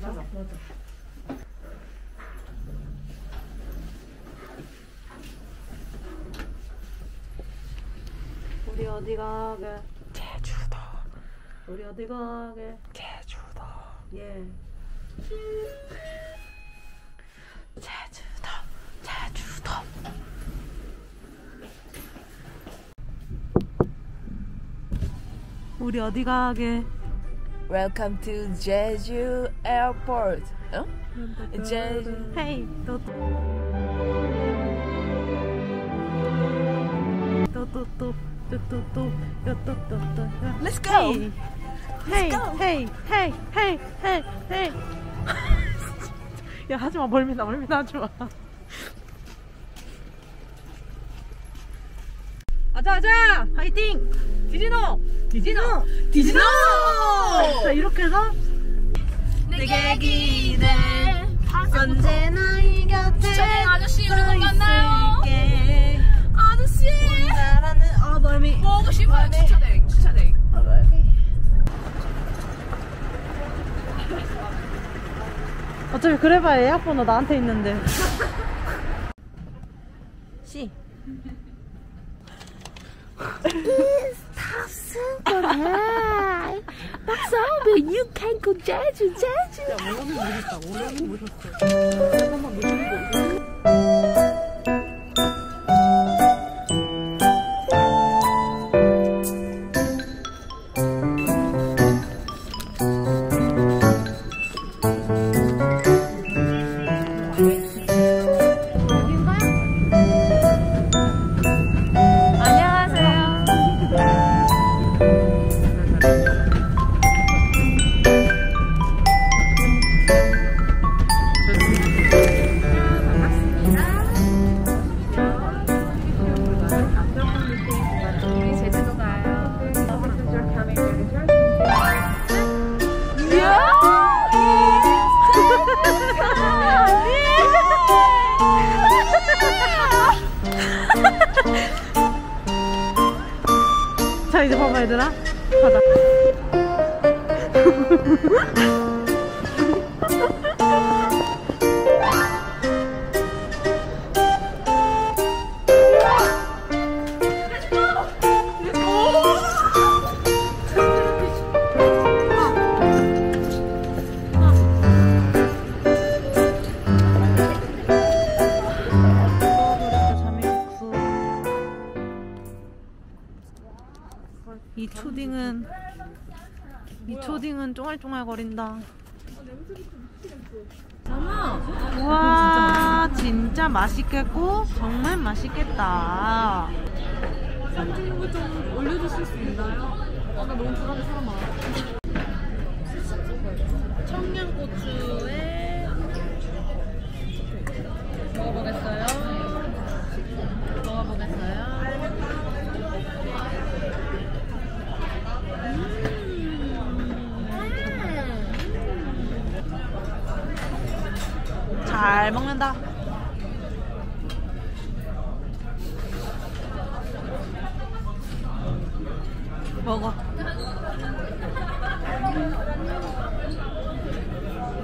맞아. 우리 어디 가게? 제주도 우리 어디 가게? 제주도 예. 제주도 제주도 우리 어디 가게? Welcome to Jeju Airport. 어? 제주. 헤이, 또. 또또또 또또또 또또또 Let's go. Hey. Let's go. Hey, hey, hey, hey, hey. 야 하지마 멀미나 멀미나 하지마. 아자 아자 화이팅! 디지노! 디지노! 디지노! 자 이렇게 해서 내게 기대. 언제나 이 곁에 아저씨 우리 꼭 만나요. 아저씨! 나라는 어 멀미. 보고 싶어요? 주차대 주차대 어 어차피 그래봐야 예약 번호 나한테 있는데. 씨 박사거라. 박사, 왜 you can go 제주 제주. 야, 오늘 물었다. 오늘 물었어. 한번만 물고. 买的啦好的 쫑알쫑알 거린다. 와 진짜 맛있겠고 정말 맛있겠다. 사진 좀 올려주실 수 있나요? 아, 나 너무 불안해 사람 많아 청양고추에 먹어보겠어요 먹어보겠어요 잘 먹는다. 먹어.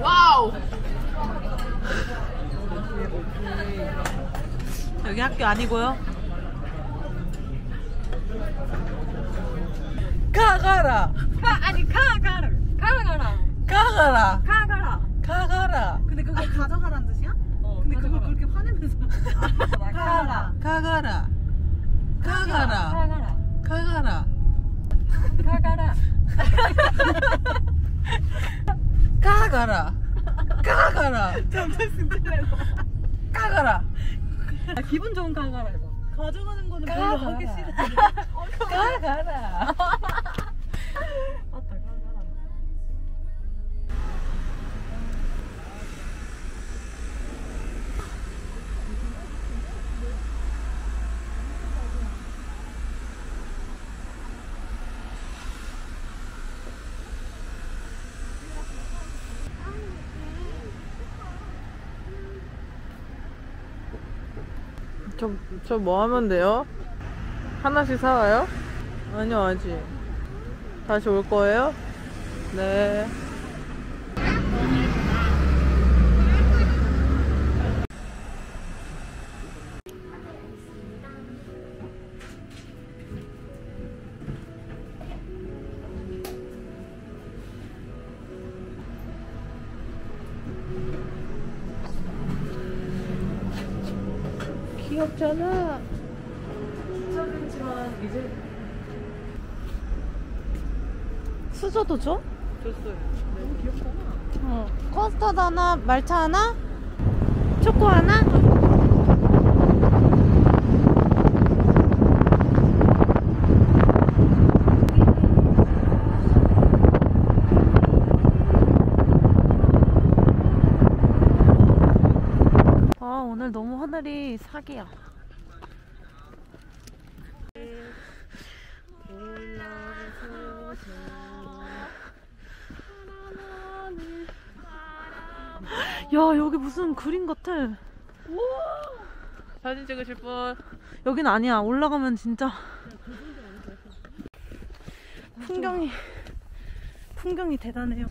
와우. 여기 학교 아니고요. 가가라. 가 아니 가가라. 가가라. 가가라. 가가라. 가가라. 근데 그거 근데 그걸 가가라. 가가라. 가가라. 가가라. 가가라. 가가라. 가가라. 가가라. 가가라. 아, 기분 좋은 가가라 이거. 가져가는 거는 별로 가가라. 하기 싫어. 가가라 저, 저 뭐 하면 돼요? 하나씩 사와요? 아니요, 아직. 다시 올 거예요? 네. 귀엽잖아. 귀엽지만 이제 수저도 줘? 줬어요. 너무 귀엽잖아. 어. 커스터드 하나, 말차 하나, 초코 하나. 아 오늘 너무 하늘이 사기야. 야 여기 무슨 그림 같아. 사진 찍으실 분. 여긴 아니야. 올라가면 진짜 풍경이 풍경이 대단해요.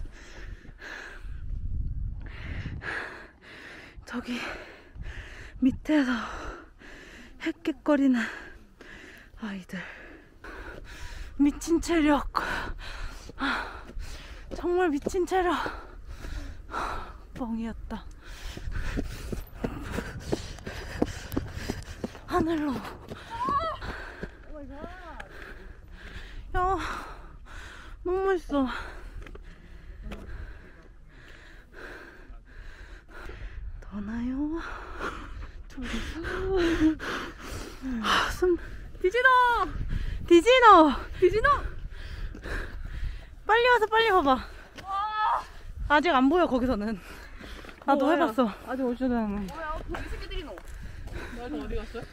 저기 밑에서 헥헥거리는 아이들. 미친 체력. 정말 미친 체력. 뻥이었다. 하늘로. 야, 너무 멋있어. 더나요? 아, 숨. 디지노! 디지노! 디지노! 빨리 와서 빨리 봐봐. 아직 안 보여, 거기서는. 나도 뭐야? 해봤어. 아직 오시다는. 나도 어디 갔어요?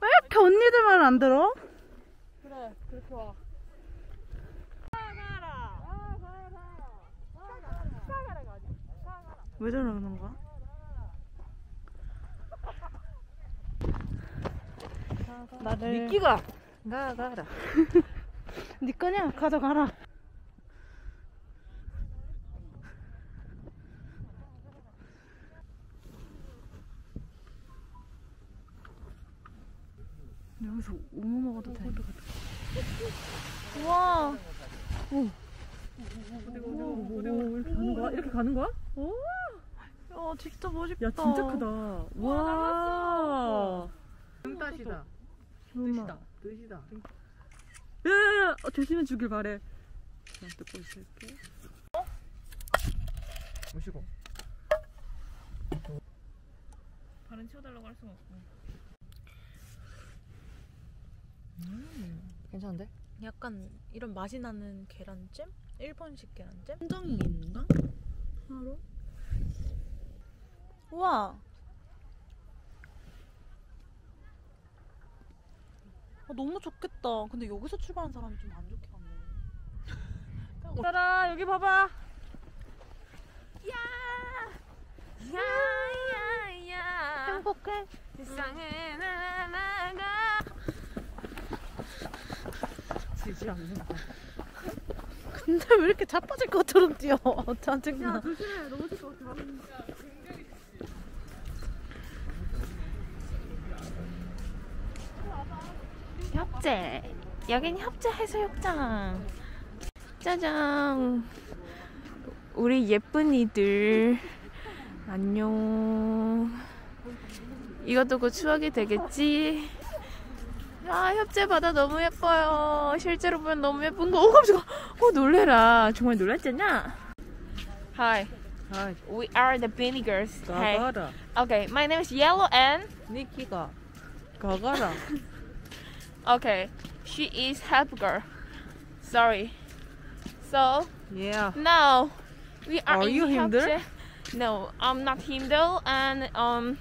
왜 이렇게 언니들 말안 들어? 그래, 그렇게 와. 왜 저러는 거야? 나를 미끼가 나가라. 네 거냐? 가져가라. 여기서 오모 먹어도 돼. 우와. 이렇게 가는 거야? 이렇게 가는 거야? 야, 진짜 멋있다. 야, 진짜 크다. 와. 등따시다. 뜻이다. 뜻이다. 야야야, 어, 조심해 주길 바래. 나 듣고 있을게. 오시고. 발은 치워달라고 할 수가 없고. 음, 괜찮은데? 약간 이런 맛이 나는 계란찜? 일본식 계란찜? 한정인가? 하루? 우와! 아, 너무 좋겠다. 근데 여기서 출발한 사람이 좀 안 좋게 갔네. 따라 여기 봐봐. 야 야야 행복해? 세상에 날아가 지지 않는다. 근데 왜 이렇게 자빠질 것처럼 뛰어? 짜증나. 조심해 넘어질 것 같아 협재. 여긴 협재 해수욕장. 짜잔. 우리 예쁜이들. 안녕. 이것도 곧 추억이 되겠지? 아 협재 바다 너무 예뻐요. 실제로 보면 너무 예쁜 거오 깜짝아. 어 놀래라. 정말 놀랐잖아. Hi. 아, we are the Beanie Girls. Hey. 가가라. Okay my name is Yellow and 니키가 가가라. Okay, she is help girl. Sorry. So Yeah. now we are Are in you? Hyokje. No, I'm not Himdal, and um,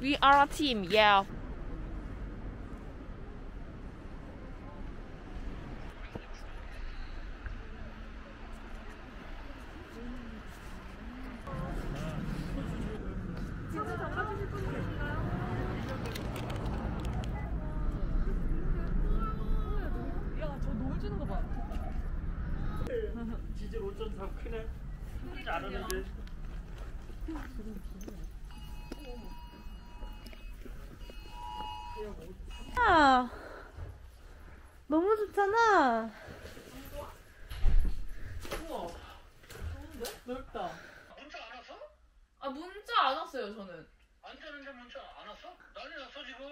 we are a team. Yeah. 지질 5.3 크네. 잘하는데. 아, 너무 좋잖아. 넓다. 아 문자 안 왔어요 저는. 안 되는데 문자 안 왔어? 난리 났어 지금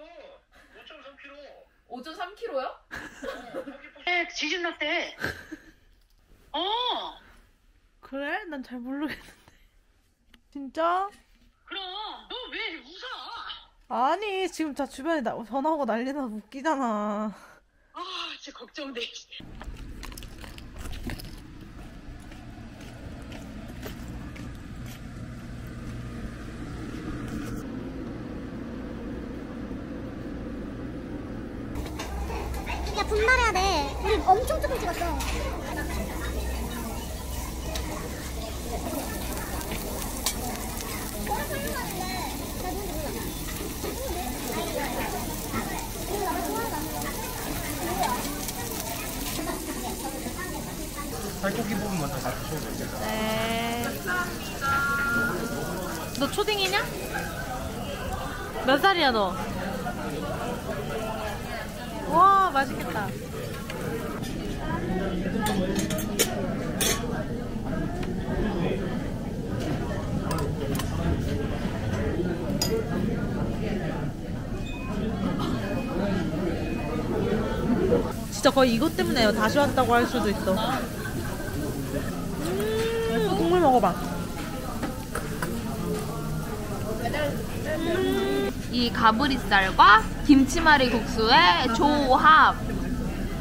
5.3kg 5.3kg요? 네, 지진 났대 어 그래? 난 잘 모르겠는데. 진짜? 그럼 너 왜 웃어 아니, 지금 다 주변에 나, 전화 오고 난리 나서 웃기잖아. 아 진짜 걱정돼 분발해야 돼. 우리 엄청 조금 찍었어. 살코기 부분 먼저 다 드셔도 돼요. 네. 너 초딩이냐? 몇 살이야, 너? 와, 맛있겠다. 진짜 거의 이것 때문에 다시 왔다고 할 수도 있어. 음, 국물 먹어봐. 이 가브리살과 김치말이 국수의 조합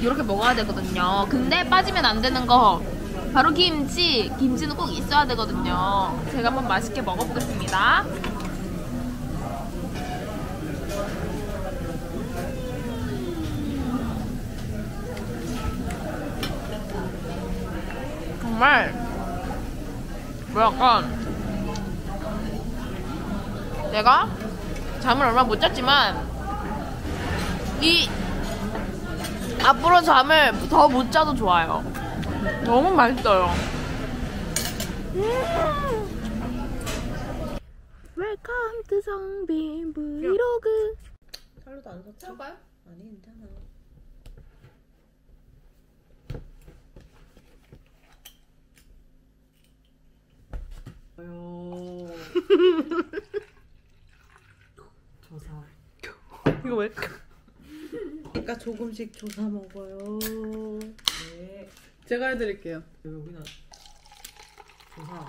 이렇게 먹어야 되거든요. 근데 빠지면 안 되는 거 바로 김치. 김치는 꼭 있어야 되거든요. 제가 한번 맛있게 먹어보겠습니다. 정말 뭐랄까 내가 잠을 얼마 못 잤지만 이 앞으로 잠을 더 못 자도 좋아요. 너무 맛있어요. Welcome to 성빈 브이로그. 살로도 안 샀지? 해봐요. 아니 괜찮아. 조사 이거 왜? 그러니까 조금씩 조사 먹어요. 네 제가 해드릴게요 여기는 조사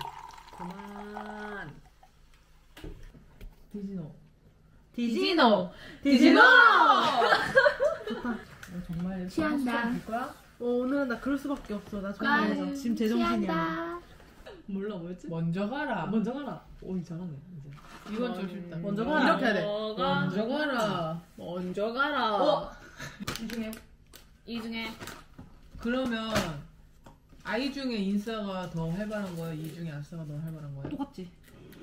그만 디지노 디지노. 디지노 정말 취한다. 할 거야? 어, 오늘 나 그럴 수밖에 없어. 나 정말 지금 제정신이야. 몰라 뭐였지? 먼저 가라 먼저 가라 오 잘하네 이제 이건 좀 쉽다 먼저 가라. 이렇게 해야 돼 먼저 가라 먼저 가라 어? 이 중에 이 중에 그러면 아이 중에 인싸가 더 활발한 거야? 이 중에 아싸가 더 활발한 거야? 똑같지.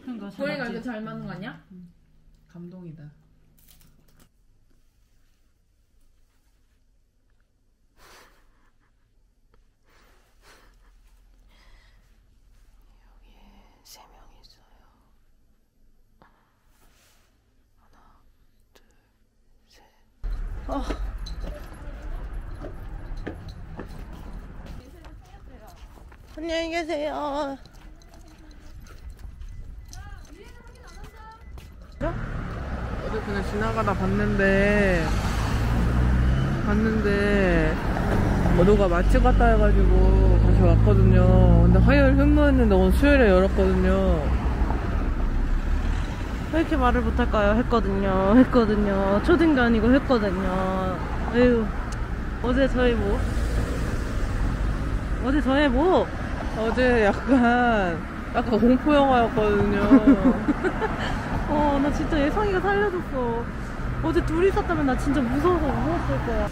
그러니까 잘 맞지? 이렇게 잘 맞는 거 아니야? 감동이다 세명 있어요. 안녕히 계세요. 어제 그냥 지나가다 봤는데 봤는데 어도가 마치 갔다 해가지고 다시 왔거든요 근데 화요일 흉노했는데 오늘 수요일에 열었거든요 왜 이렇게 말을 못할까요? 했거든요. 했거든요. 초딩도 아니고 했거든요. 에휴. 어제 저희 뭐? 어제 저희 뭐? 어제 약간 약간 공포 영화였거든요 어, 나 진짜 예성이가 살려줬어. 어제 둘이 있었다면 나 진짜 무서워서 무서웠을 거야.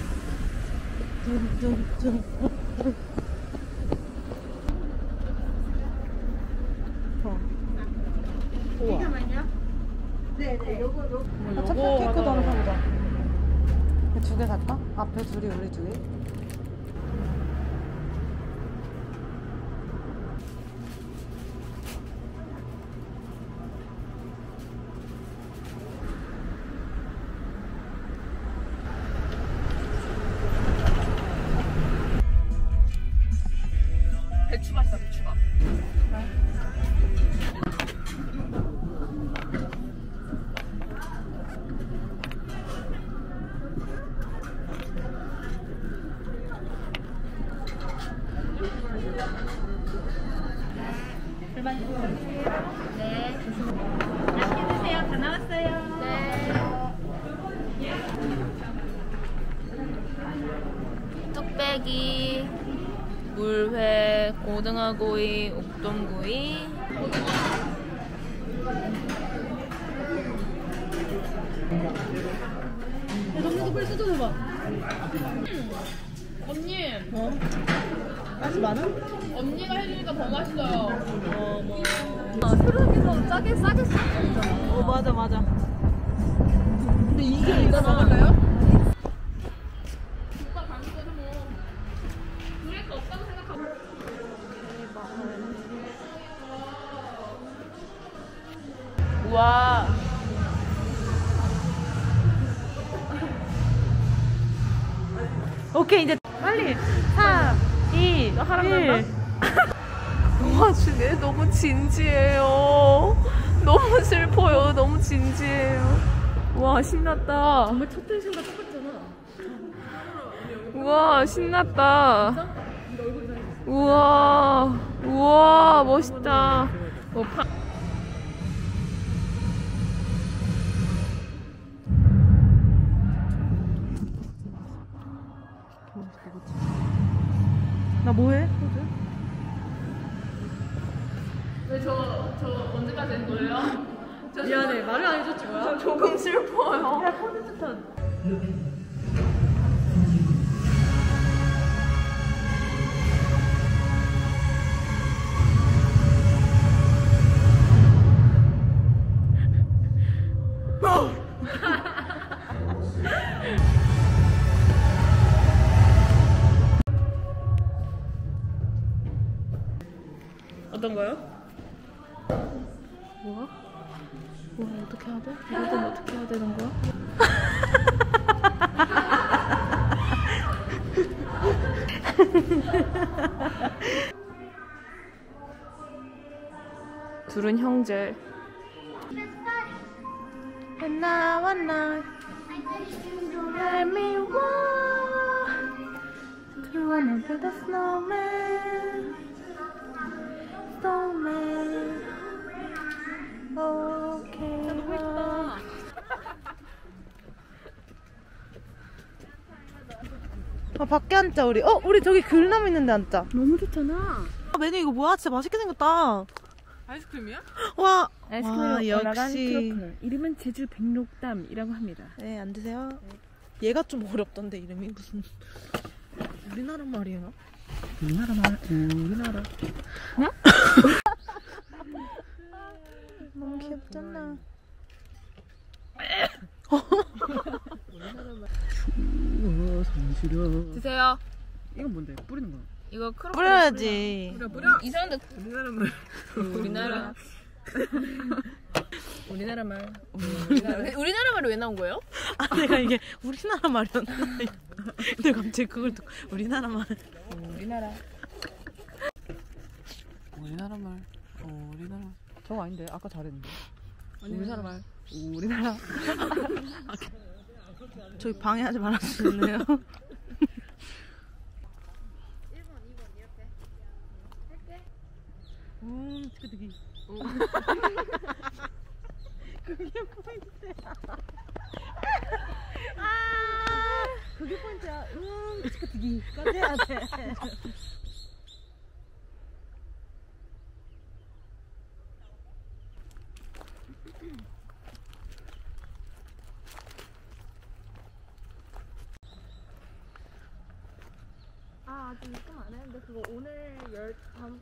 어 맞아 맞아. 근데 이게 이거 생각하고. 와. 오케이 이제 빨리 3, 2, 1. 와, 주네 너무 진지해요. 너무 슬퍼요. 너무 진지해요. 와, 신났다. 정말 첫째 생각 똑같잖아. 우와, 신났다. 우와, 우와, 멋있다. 뭐 파... 나 뭐해? 왜 저, 저 언제까지 된 거예요? 저 미안해 말을 안 해줬지 뭐야? 저 조금 슬퍼요. 야 포즈부터. 어떤 거요? 뭐야? 뭐야 어떻게 해야 돼? 이거 어떻게 해야 되는 거야? 둘은 형제. 나 왔나? Let me walk through another the snowman. Snowman. Okay. 너무 예쁘다. 아 밖에 앉자 우리. 어 우리 저기 글나무 있는데 앉자. 너무 좋잖아. 아, 메뉴 이거 뭐야? 진짜 맛있게 생겼다. 아이스크림이야? 와. 올라간 역시. 트러플. 이름은 제주 백록담이라고 합니다. 네 앉으세요. 얘가 좀 어렵던데 이름이 무슨 우리나라 말이야? 우리나라 말, 우리나라. 너무 귀엽잖아. 우 와, 성시려. 드세요. 이건 뭔데? 뿌리는 거야? 이거 크로플 뿌려야지. 뿌려, 뿌려! 이 사람들 우리나라 말. 우리나라 우리나라 말 우리나라, 우리나라 말이 왜 나온 거예요? 아 내가 이게 우리나라 말이었는데 근데 갑자기 그걸 또 우리나라 말. 우리나라 우리나라 말. 어, 우리나라. 저거 아닌데? 아까 잘했는데. 우리나라 말. 우리나라. 저희 방해하지 말아주실래요? 음, 치크치기. 그게 포인트야. 아, 그게 포인트야. 음, 치크치기까지 해야 돼. 아 아직 입금 안 했는데 그거 오늘 열 다음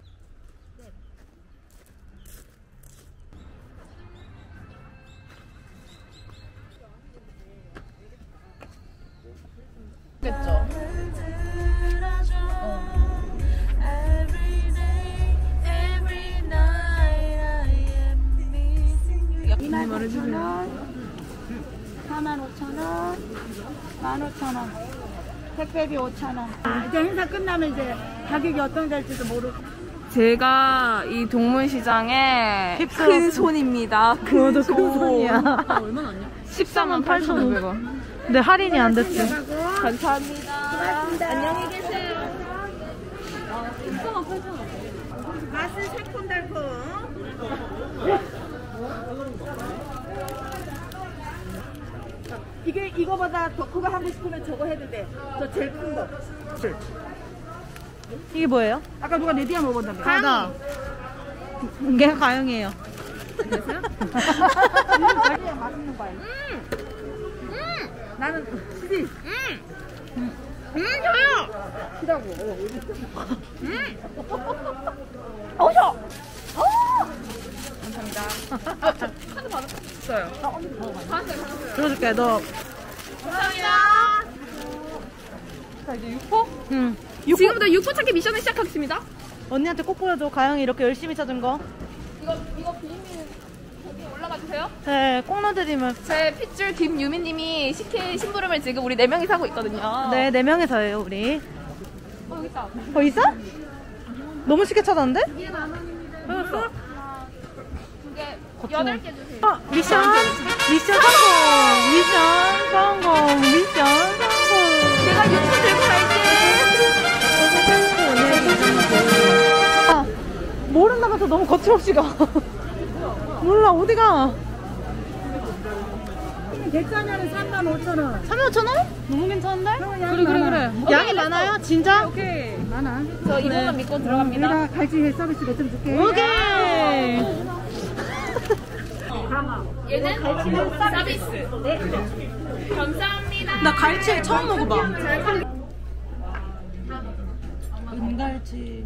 겠죠 택배비 5,000원. 이제 행사 끝나면 이제 가격이 어떤 될지도 모르고. 제가 이 동문시장의 큰 손입니다. 큰큰 손이야. 얼마나 아니야? 14만 8,500원. 근데 할인이 안 됐지. 감사합니다. 고맙습니다. 안녕히 계세요. 맛은 새콤달콤. 이게 이거보다 더 크고 하고 싶으면 저거 해도 돼. 저 제일 큰 거. 이게 뭐예요? 아까 누가 네디아 먹었다며. 가다. 아, 이게 가영이에요. 안녕하세요? 음, 맛있는 과일. 음! 나는 치즈. 음 저요. 치라고. 어, 여기 있어. 어서. 들어줄게, 너. 감사합니다. 자, 이제 육포? 응. 지금부터 육포 찾기 미션을 시작하겠습니다. 언니한테 꼭 보여줘. 가영이 이렇게 열심히 찾은 거. 이거 이거 비밀 올라가 주세요. 네, 꼭 넣어드리면. 제 핏줄 김유미님이 시킨 심부름을 지금 우리 네 명이 사고 있거든요. 네, 네 명에서예요, 우리. 어, 여기 있다. 어, 있어? 너무 쉽게 찾았는데? 두 개, 여덟 개 주세요. 어, 미션, 미션 성공! 미션 성공! 미션 성공! 내가 육포 들고 갈게. 아, 모른다면서 너무 거침없이 가. 몰라, 어디가? 대짜면은 3만 5천 원. 3만 5천 원? 너무 괜찮은데? 그래, 그래, 그래. 양이 많아요? 진짜? 오케이. 많아. 저 이번만 믿고 들어갑니다. 내가 갈치 서비스 몇 점 줄게. 오케이! 얘는 서비스. 네. 감사합니다. 나 갈치 처음 먹어봐. 은갈치.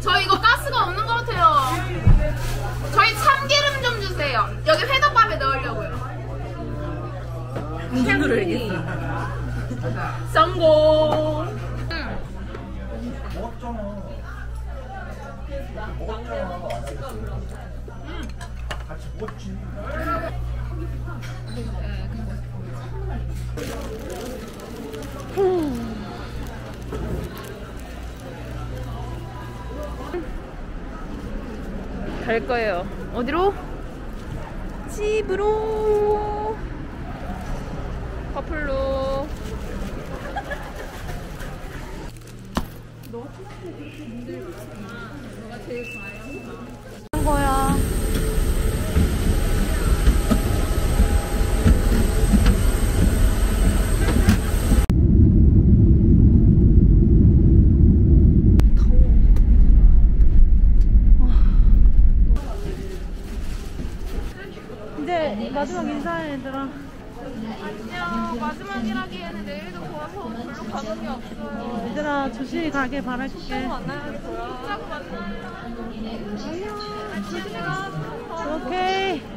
저 이거 가스가 없는 것 같아요. 저희 참기름 좀 주세요. 여기 회덮밥에 넣으려고요. 무슨 노래 얘기했어? 성공! 같이 먹었지. 갈 거예요. 어디로? 집으로. 커플로. 한 거야. 이제 마지막 얘들아 안녕. 마지막이라기에는 내일도 보아서 별로 가격이 없어요. 얘들아 조심히 가길 바랄게 만나요. 짜고 만나요. 안녕. 조심히 가. 오케이